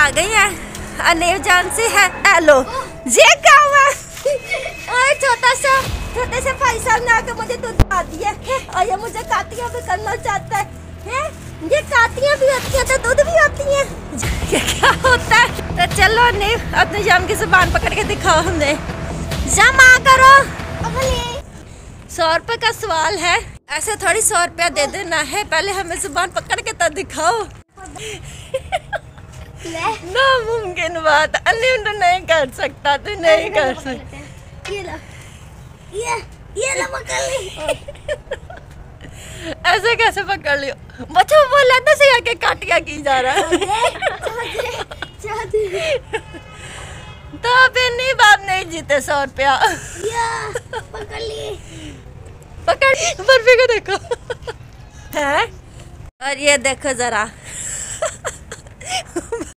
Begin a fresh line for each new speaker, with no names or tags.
आ गई हैं। अनेव जान से है। हेलो। ये क्या हुआ? ओए, छोटा सा, छोटे से भाई साहब ने आके मुझे दूध पा दिया और ये मुझे कातियाँ भी करना चाहता है। हैं? ये कातियाँ भी होती हैं तो दूध भी होती हैं। क्या होता है? तो चलो, अनेव, अपने जाम की ज़ुबान पकड़ के दिखाओ हमें। जमा करो। सौ रुपए का सवाल है। ऐसे थोड़ी सौ रुपया दे देना है। पहले हमें ज़ुबान पकड़ के तो दिखाओ। नामुमकिन बात। अन्य तो नहीं कर सकता तू नहीं कर सकता
ये लो। ये ये लो पकड़ ली।
ऐसे कैसे पकड़ लियो? बच्चों बोला था से आके काटिया की जा रहा है। तो फिर नहीं बाप नहीं जीते सौ रुपया।
पकड़ ली।
पकड़ बर्फ़ी को देखो। है? और ये देखो जरा।